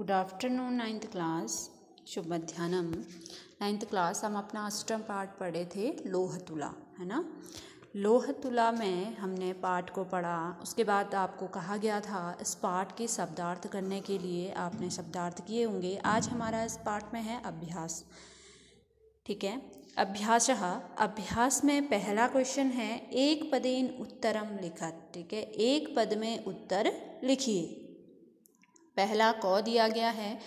Good afternoon ninth class शुभ मध्यान्हम ninth class हम अपना अष्टम पाठ पढ़े थे लोह तुला है ना? लोह तुला में हमने पाठ को पढ़ा। उसके बाद आपको कहा गया था, इस पाठ के शब्दार्थ करने के लिए आपने शब्दार्थ किए होंगे। आज हमारा इस पाठ में है अभ्यास। ठीक है? अभ्यास अभ्यास में पहला क्वेश्चन है, एक पदेन उत्तरम लिखत। ठीक है? एक पद में उत्तर लिखिए। पहला कौ दिया गया है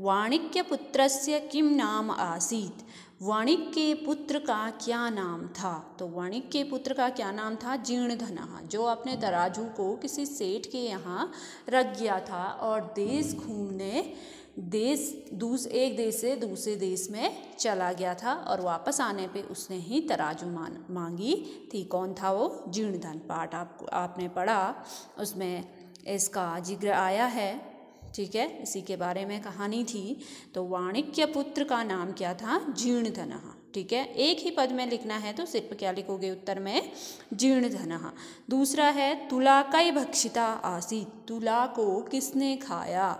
वाणिक्य पुत्रस्य किम नाम आसीत? वाणिक्य पुत्र का क्या नाम था? तो वाणिक्य पुत्र का क्या नाम था? जीर्णधन, जो अपने तराजू को किसी सेठ के यहाँ रख गया था और देश घूमने, देश, दूस, एक देश से दूसरे देश में चला गया था और वापस आने पे उसने ही तराजू मान, मांगी थी। कौन था वो? जीर्णधन। पाठ आप आपने पढ़ा, उसमें इसका ज़िक्र आया है। ठीक है? इसी के बारे में कहानी थी। तो वाणिक्य पुत्र का नाम क्या था? जीर्णधन। ठीक है? एक ही पद में लिखना है तो सिर्फ़ क्या लिखोगे उत्तर में? जीर्णधन। दूसरा है, तुला कई भक्षिता आसी तुला को किसने खाया?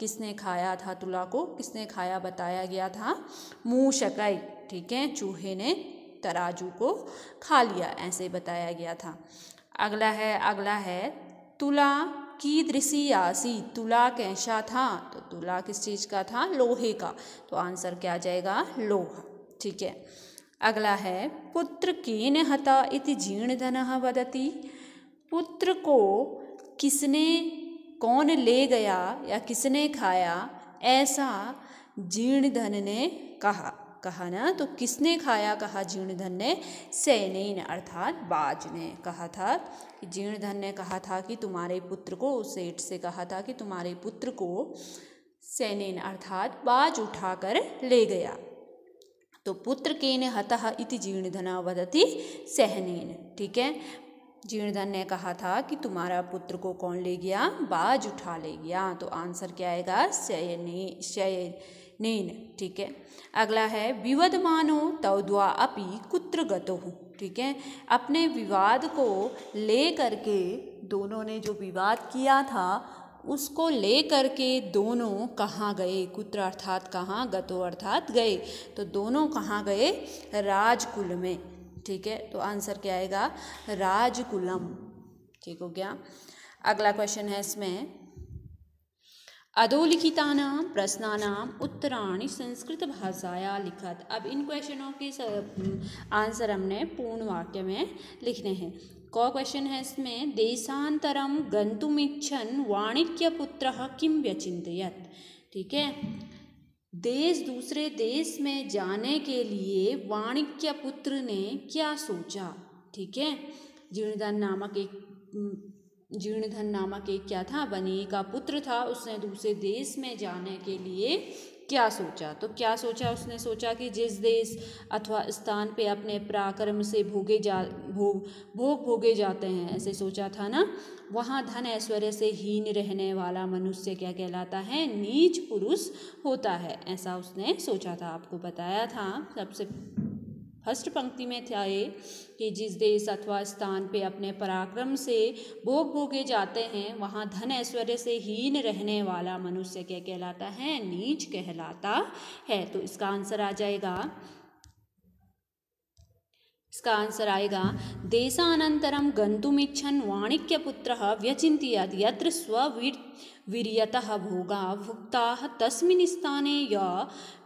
किसने खाया था तुला को? किसने खाया बताया गया था? मूषकई ठीक है? चूहे ने तराजू को खा लिया, ऐसे बताया गया था। अगला है अगला है, तुला की दृषि आसी? तुला कैसा था? तो तुला किस चीज़ का था? लोहे का। तो आंसर क्या आ जाएगा? लोहा। ठीक है। अगला है, पुत्र केन हता इति जीर्णधन वदति? पुत्र को किसने, कौन ले गया या किसने खाया? ऐसा जीर्णधन ने कहा। कहा ना तो किसने खाया? कहा जीर्णधन ने, सैनेन अर्थात बाज ने कहा था कि जीर्णधन ने कहा था कि तुम्हारे पुत्र को, सेठ से कहा था कि तुम्हारे पुत्र को सैनेन अर्थात बाज उठाकर ले गया। तो पुत्र केन हतः इति जीर्णधन वदति सहनेन ठीक है? जीर्णधन ने कहा था कि तुम्हारा पुत्र को कौन ले गया? बाज उठा ले गया। तो आंसर क्या आएगा? शयने शय नेन ठीक है। अगला है, विवद मानो तौद्वा अपि कुत्र गतो, ठीक है। अपने विवाद को ले करके दोनों ने जो विवाद किया था, उसको ले करके दोनों कहाँ गए? कुत्र अर्थात कहाँ? गतो अर्थात गए। तो दोनों कहाँ गए? राजकुल में, ठीक है। तो आंसर क्या आएगा? राजकुलम, ठीक हो गया। अगला क्वेश्चन है इसमें अधोलिखितानां प्रश्नानां उत्तराणि संस्कृत भाषाया लिखत। अब इन क्वेश्चनों के आंसर हमने पूर्ण वाक्य में लिखने हैं। कौ क्वेश्चन है इसमें देशांतरम गंतुमिच्छन वाणिक्य पुत्र किम व्यचिंतयत ठीक है? देश दूसरे देश में जाने के लिए वाणिक्य पुत्र ने क्या सोचा? ठीक है? जीर्णधन नामक एक जीर्णधन नामक एक क्या था? बनी का पुत्र था। उसने दूसरे देश में जाने के लिए क्या सोचा? तो क्या सोचा? उसने सोचा कि जिस देश अथवा स्थान पे अपने पराक्रम से भोगे जा, भोग भोग भोगे जाते हैं, ऐसे सोचा था ना? वहाँ धन ऐश्वर्य से हीन रहने वाला मनुष्य क्या कहलाता है? नीच पुरुष होता है, ऐसा उसने सोचा था। आपको बताया था सबसे फ़र्स्ट पंक्ति में था ये कि जिस देश अथवा स्थान पे अपने पराक्रम से भोग भोगे जाते हैं, वहाँ धन ऐश्वर्य से हीन रहने वाला मनुष्य क्या कहलाता है? नीच कहलाता है। तो इसका आंसर आ जाएगा इसका आंसर आएगा देशानंतरम गंतुमिच्छन वाणिक्यपुत्र व्यचिंतियत यत्र स्वीर वीर्यतः भोगा भुक्ता तस्मिन् स्थाने य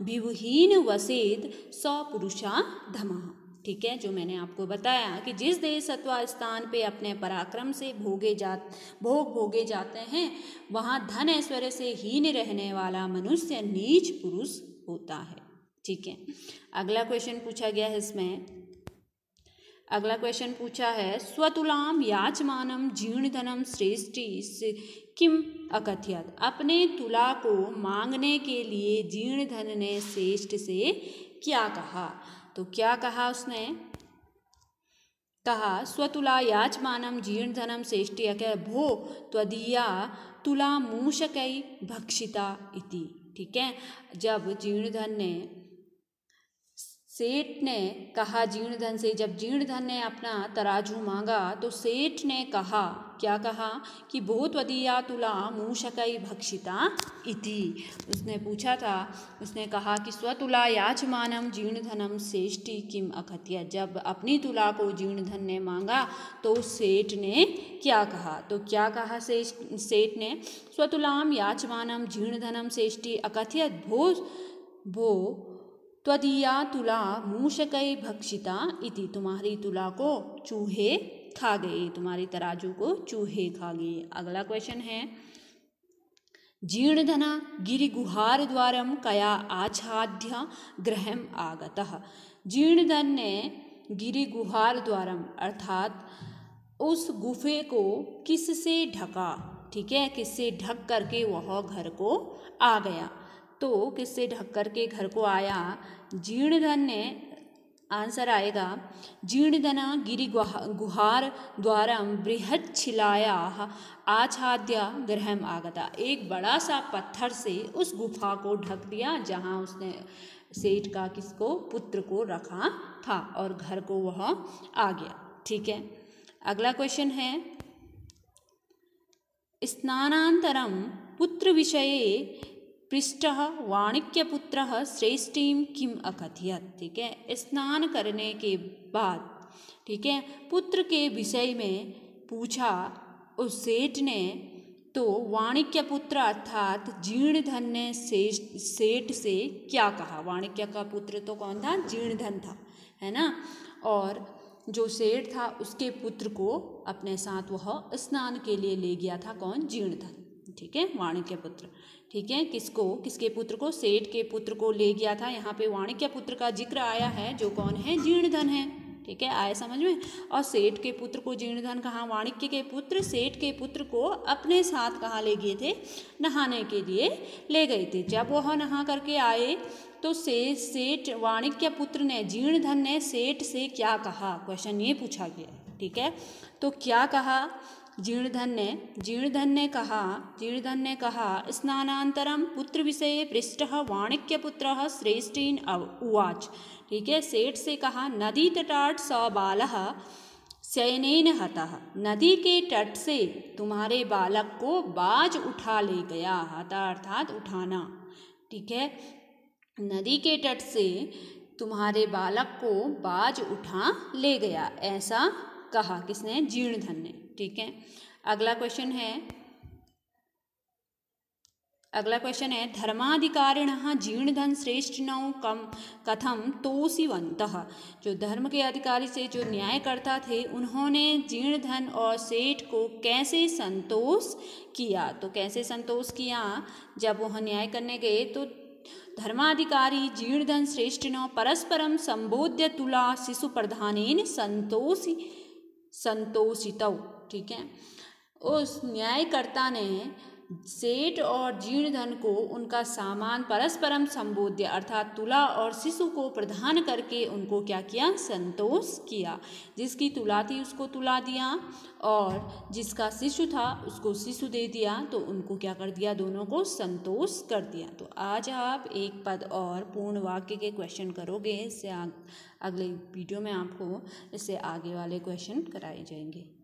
विभुहीन वसेद सपुरुषा धमा। ठीक है, जो मैंने आपको बताया कि जिस देश अथवा स्थान पे अपने पराक्रम से भोगे जा भोग भोगे जाते हैं, वहाँ धन ऐश्वर्य से हीन रहने वाला मनुष्य नीच पुरुष होता है। ठीक है, अगला क्वेश्चन पूछा गया है इसमें अगला क्वेश्चन पूछा है, स्वतुलाम याचमानम जीर्णधनम श्रेष्ठी किम अकथ्यत? अपने तुला को मांगने के लिए जीर्णधन ने श्रेष्ठ से क्या कहा? तो क्या कहा उसने? कहा, स्वतुला याचमानम जीर्णधनम श्रेष्ठी क्या भो त्वदीया तुला मूषकई भक्षिता इति। ठीक है? जब जीर्णधन ने सेठ ने कहा जीर्ण धन से, जब जीर्ण धन ने अपना तराजू मांगा तो सेठ ने कहा, क्या कहा? कि बहुत वदिया तुला मूषकई भक्षिता इति। उसने पूछा था, उसने कहा कि स्वतुला याचमानम जीर्ण धनम श्रेष्ठी किम अखत्य? जब अपनी तुला को जीर्ण धन ने मांगा तो सेठ ने क्या कहा? तो क्या कहा सेठ ने? स्वतुलाम याचमानम जीर्ण धनम श्रेष्ठी अकथ्यत भो भो त्वदीया तुला मूषकई भक्षिता इति तुम्हारी तुला को चूहे खा गए तुम्हारी तराजू को चूहे खा गए अगला क्वेश्चन है, जीर्णधन गिरिगुहार द्वारम कया आच्छाद्य ग्रहम आगतः। जीर्णधन ने गिरिगुहार द्वारम अर्थात उस गुफे को किससे ढका? ठीक है, किससे ढक करके वह घर को आ गया। तो किससे ढक कर के घर को आया? जीर्णधन ने आंसर आएगा, जीर्णधन गिरी गुहार द्वारा बृहद छिलाया आच्छाद्य ग्रहम आगता। एक बड़ा सा पत्थर से उस गुफा को ढक दिया, जहाँ उसने सेठ का किसको, पुत्र को रखा था और घर को वह आ गया। ठीक है, अगला क्वेश्चन है। स्नानांतरम पुत्र विषये पृष्ठ वाणिक्यपुत्र श्रेष्ठीम किम अकथयत, ठीक है? स्नान करने के बाद, ठीक है? पुत्र के विषय में पूछा उस सेठ ने तो वाणिक्य पुत्र अर्थात जीर्णधन ने सेठ से क्या कहा? वाणिक्य का पुत्र तो कौन था? जीर्णधन था, है ना? और जो सेठ था, उसके पुत्र को अपने साथ वह स्नान के लिए ले गया था, कौन? जीर्णधन, ठीक है? वाणिक्य पुत्र ठीक है? किसको? किसके पुत्र को? सेठ के पुत्र को ले गया था। यहाँ पे वाणिक्य पुत्र का ज़िक्र आया है, जो कौन है? जीर्णधन है। ठीक है? आए समझ में? और सेठ के पुत्र को जीर्णधन कहाँ? वाणिक्य के पुत्र, सेठ के पुत्र को अपने साथ कहाँ ले गए थे? नहाने के लिए ले गए थे। जब वह नहा करके आए तो से, सेठ वाणिक्य पुत्र ने, जीर्णधन ने, सेठ से क्या कहा? क्वेश्चन ये पूछा गया। ठीक है? तो क्या कहा? जीर्णधन ने जीर्णधन ने कहा जीर्णधन ने कहा स्नानांतरम पुत्र विषय पृष्ठ, वाणिक्यपुत्र, श्रेष्ठीन उवाच। ठीक है, सेठ से कहा, नदी तटाट स बाल शयनेन हतः। नदी के तट से तुम्हारे बालक को बाज उठा ले गया हता, अर्थात उठाना। ठीक है, नदी के तट से तुम्हारे बालक को बाज उठा ले गया, ऐसा कहा किसने? जीर्णधन ने ठीक है? अगला क्वेश्चन है। अगला क्वेश्चन है, धर्माधिकारिण जीर्णधन श्रेष्ठ नौ कम कथम तोषिवंत जो धर्म के अधिकारी से जो न्याय करता थे, उन्होंने जीर्णधन और सेठ को कैसे संतोष किया? तो कैसे संतोष किया? जब वह न्याय करने गए तो धर्माधिकारी जीर्णधन श्रेष्ठ नौ परस्परम संबोध्य तुला शिशु प्रधान संतोषी संतोषित ठीक है? उस न्यायकर्ता ने सेठ और जीर्णधन को उनका सामान परस्परम संबोध्य, अर्थात तुला और शिशु को प्रदान करके उनको क्या किया? संतोष किया। जिसकी तुला थी उसको तुला दिया और जिसका शिशु था उसको शिशु दे दिया तो उनको क्या कर दिया? दोनों को संतोष कर दिया। तो आज आप एक पद और पूर्ण वाक्य के क्वेश्चन करोगे। इससे अगले वीडियो में आपको इससे आगे वाले क्वेश्चन कराए जाएँगे।